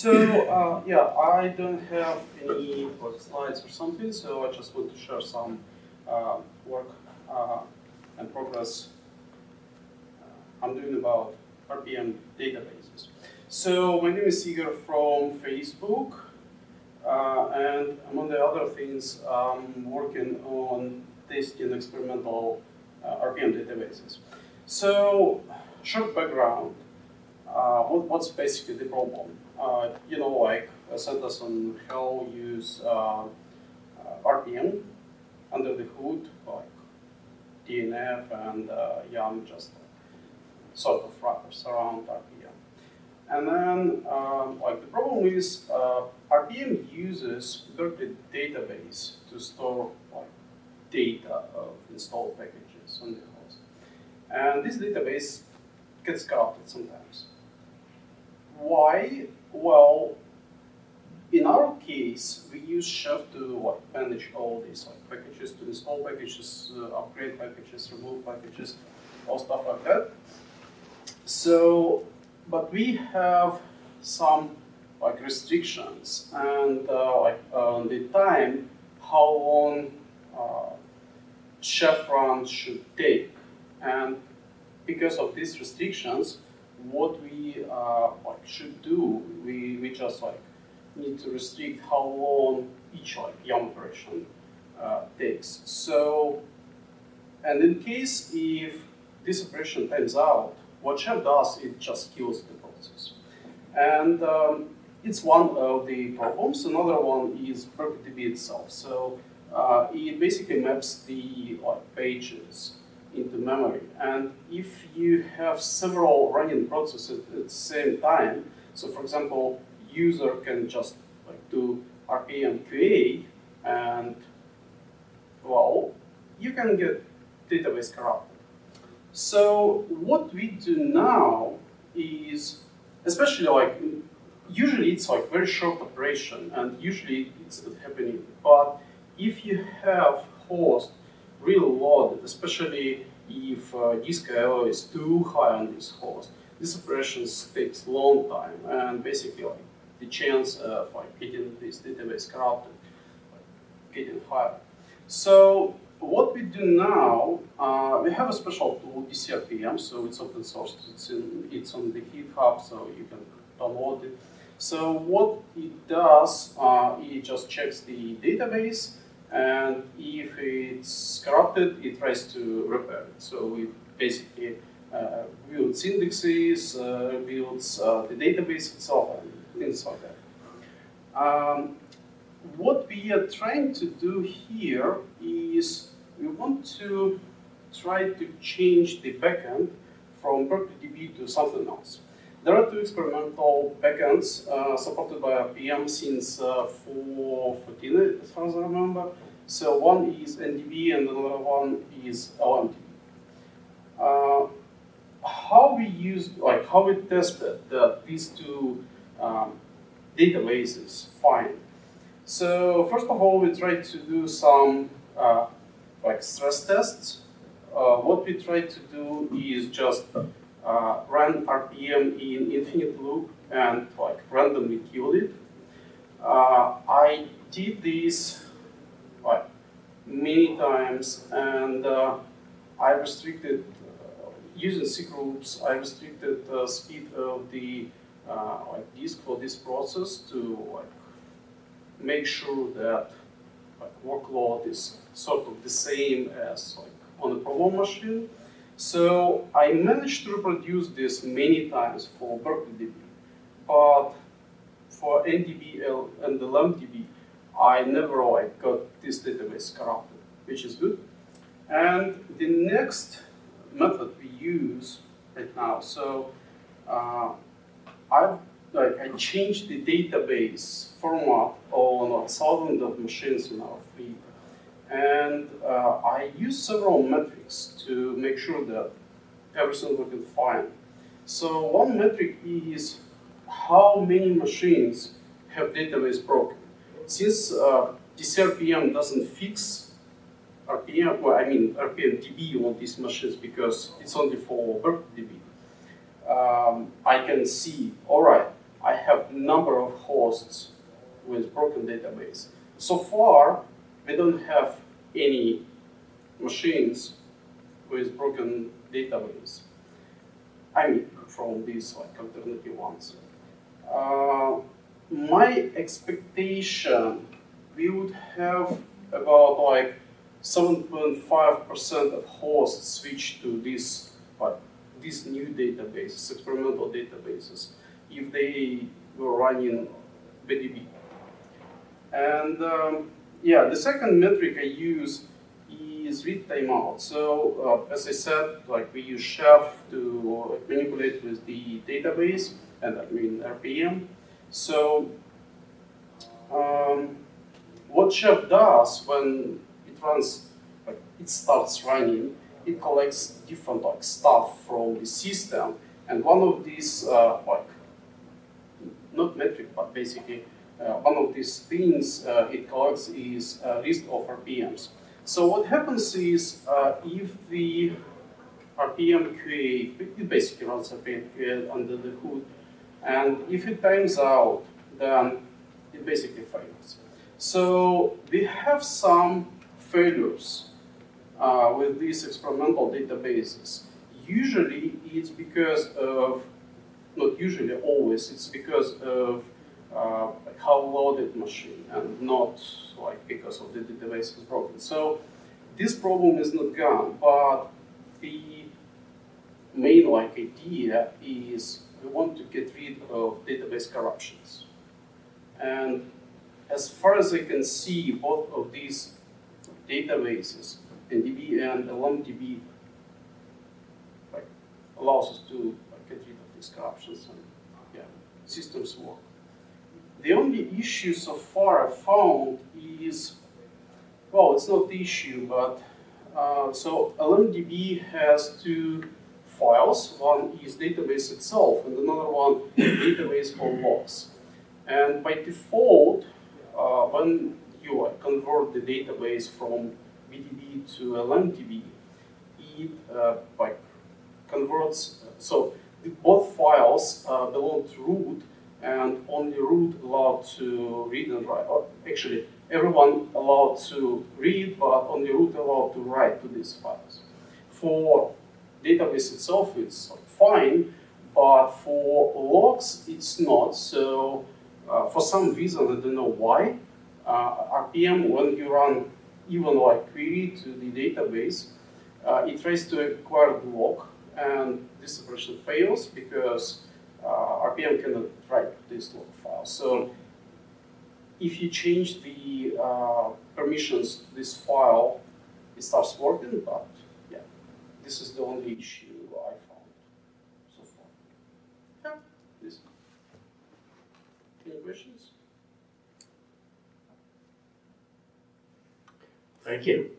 So uh, yeah, I don't have any slides or something, so I just want to share some uh, work uh, and progress uh, I'm doing about RPM databases. So my name is Igor from Facebook, uh, and among the other things, I'm working on testing experimental uh, RPM databases. So short background, uh, what, what's basically the problem? Uh, you know, like a sentence on how use uh, RPM under the hood, like DNF and uh, YUM just sort of wrappers around RPM. And then, um, like the problem is, uh, RPM uses Berkeley database to store like data of installed packages on the host. And this database gets corrupted sometimes. Why? Well, in our case, we use Chef to manage all these like packages, to install packages, uh, upgrade packages, remove packages, all stuff like that. So, but we have some like restrictions and uh, like uh, the time how long uh, chef run should take, and because of these restrictions, what we uh, like should do, we, we just like need to restrict how long each like operation uh, takes. So, and in case if this operation times out, what Chef does, it just kills the process. And um, it's one of the problems. Another one is PerfectDB itself. So uh, it basically maps the like, pages into memory. And if you have several running processes at the same time, so for example, user can just like do RPM QA and well, you can get database corrupted. So what we do now is, especially like, usually it's like very short operation and usually it's happening, but if you have host really loaded, especially if uh, disk I/O is too high on this host, this operation takes long time and basically like the chance of like getting this database corrupted like, getting higher. So what we do now, uh, we have a special tool, DCRPM, so it's open source, it's, in, it's on the GitHub, so you can download it. So what it does, uh, it just checks the database, and if it's corrupted, it tries to repair it. So it basically uh, builds indexes, uh, builds uh, the database itself, and things like that. Um, what we are trying to do here is we want to try to change the backend from BerkeleyDB to something else. There are two experimental backends uh, supported by RPM since uh, 4.14, as far as I remember. So one is NDB and another one is LMDB. Uh, how we use, like how we tested that these two um, databases fine. So first of all, we tried to do some uh, like stress tests. Uh, what we tried to do is just uh, run RPM in infinite loop and like randomly kill it. Uh, I did this like many times and uh, I restricted uh, using C groups. I restricted the speed of the like disk for this process to like make sure that like workload is sort of the same as like on a program machine. So I managed to reproduce this many times for BerkeleyDB, but for NDB and the LMDB, I never got this database corrupted, which is good. And the next method we use right now, so uh, I've like I changed the database format on a thousand of machines in our fleet. And uh, I use several metrics to make sure that everything working fine. So one metric is how many machines have database broken. Since uh, RPM doesn't fix RPM, well, I mean RPM DB on these machines because it's only for BerkeleyDB, um, I can see, all right, I have number of hosts with broken database. So far, we don't have any machines with broken database. I mean, from these like alternative ones. Uh, my expectation, we would have about like 7.5% of hosts switch to this, like, these new databases, experimental databases, if they were running BDB. And um, yeah, the second metric I use is read timeout. So uh, as I said, like we use Chef to manipulate with the database, and I mean RPM. So um, what Chef does when it runs, like it starts running, it collects different like stuff from the system, and one of these uh, like not metric, but basically one of these things uh, it collects is a list of RPMs. So what happens is uh, if the RPM QA, it basically runs RPM QA under the hood, and if it times out, then it basically fails. So we have some failures uh, with these experimental databases. Usually it's because of, not usually, always, it's because of uh, how loaded machine and not like because of the database is broken. So this problem is not gone, but the main like idea is we want to get rid of database corruptions. And as far as I can see, both of these databases, NDB and LMDB, like, allows us to like, get rid of these corruptions and yeah, systems work. The only issue so far I found is, well, it's not the issue, but uh, so LMDB has two files. One is database itself, and another one database for logs. And by default, uh, when you convert the database from BDB to LMDB, it uh, converts. So both files uh, belong to root, and only root allowed to read and write. Or actually, everyone allowed to read, but only root allowed to write to these files. For database itself, it's fine, but for logs, it's not. So uh, for some reason, I don't know why, uh, RPM, when you run even like query to the database, uh, it tries to acquire the log, and this operation fails because uh, RPM cannot write this log file. So if you change the uh, permissions to this file, it starts working, but yeah, this is the only issue I found so far. Yeah, this. Any questions? Thank you.